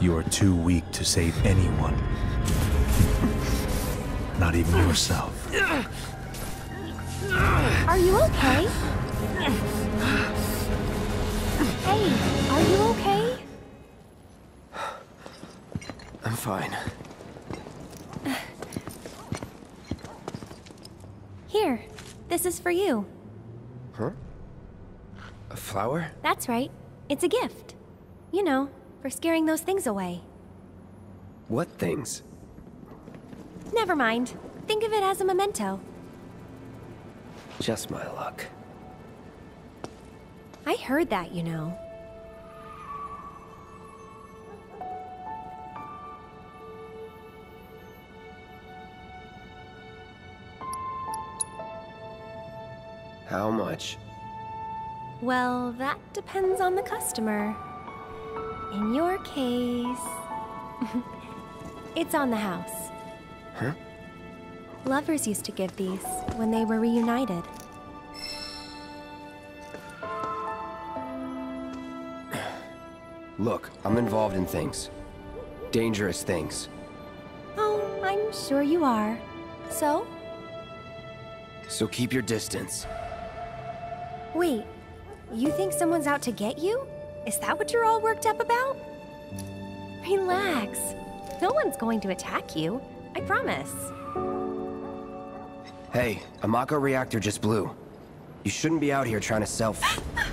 You are too weak to save anyone. Not even yourself. Are you okay? Hey, are you okay? I'm fine. Here, this is for you. Huh? A flower? That's right. It's a gift. You know, for scaring those things away. What things? Never mind. Think of it as a memento. Just my luck. I heard that, you know. How much? Well, that depends on the customer. In your case... it's on the house. Huh? Lovers used to give these when they were reunited. Look, I'm involved in things. Dangerous things. Oh, I'm sure you are. So? So keep your distance. Wait, you think someone's out to get you? Is that what you're all worked up about? Relax. No one's going to attack you. I promise. Hey, a Mako reactor just blew. You shouldn't be out here trying to self-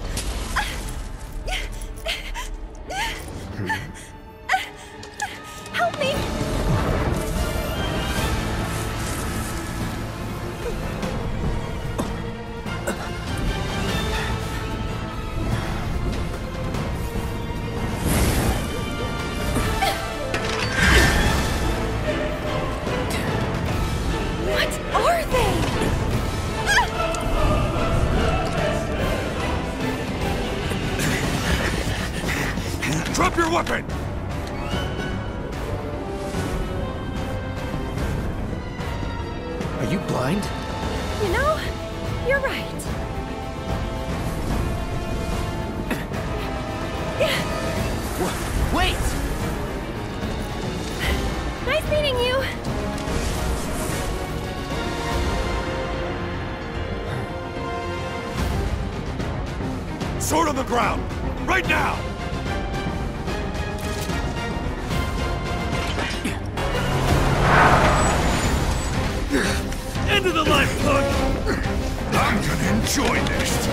Drop your weapon! Are you blind? You know, you're right. Wait! Nice meeting you. Sword on the ground! Right now! Enjoy this!